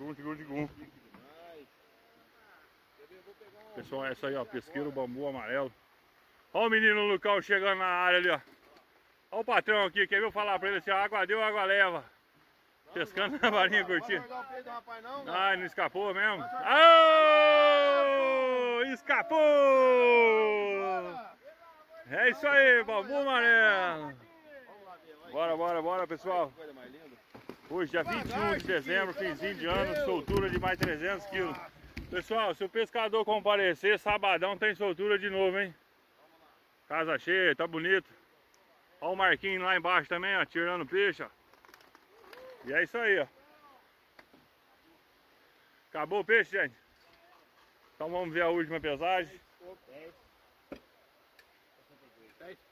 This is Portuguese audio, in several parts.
tigum, tigum, tigum. Pessoal, é isso aí, ó. Pesqueiro bambu amarelo. Ó o menino Lucão chegando na área ali, ó. Ó o patrão aqui, quer ver eu falar pra ele assim, água deu, água leva. Pescando na varinha curtinha. Ai, não escapou mesmo? Oh, escapou! É isso aí, bambu amarelo. Bora, bora, bora, pessoal. Hoje, dia 21 de dezembro, finzinho de ano, soltura de mais 300 quilos. Pessoal, se o pescador comparecer, sabadão tem soltura de novo, hein? Casa cheia, tá bonito. Olha o Marquinhos lá embaixo também, ó, tirando peixe, ó. E é isso aí, ó. Acabou o peixe, gente? Então vamos ver a última pesagem.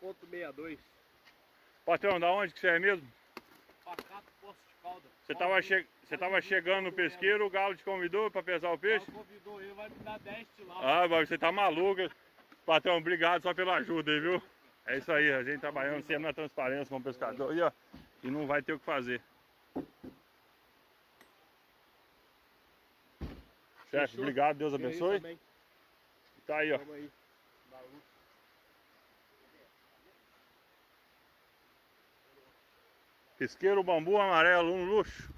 10.62. Patrão, da onde que você é mesmo? Pacato Poço de Calda. Você tava, che... tava chegando no pesqueiro, o galo te convidou para pesar o peixe? convidou ele, vai me dar 10 tilapia. Ah, você tá maluco. Patrão, obrigado só pela ajuda aí, viu? É isso aí, a gente trabalhando sempre na transparência com o pescador aí, ó. E não vai ter o que fazer. Chefe, obrigado, Deus E abençoe. Tá aí, ó. Tamo aí. Pesqueiro bambu amarelo, um luxo.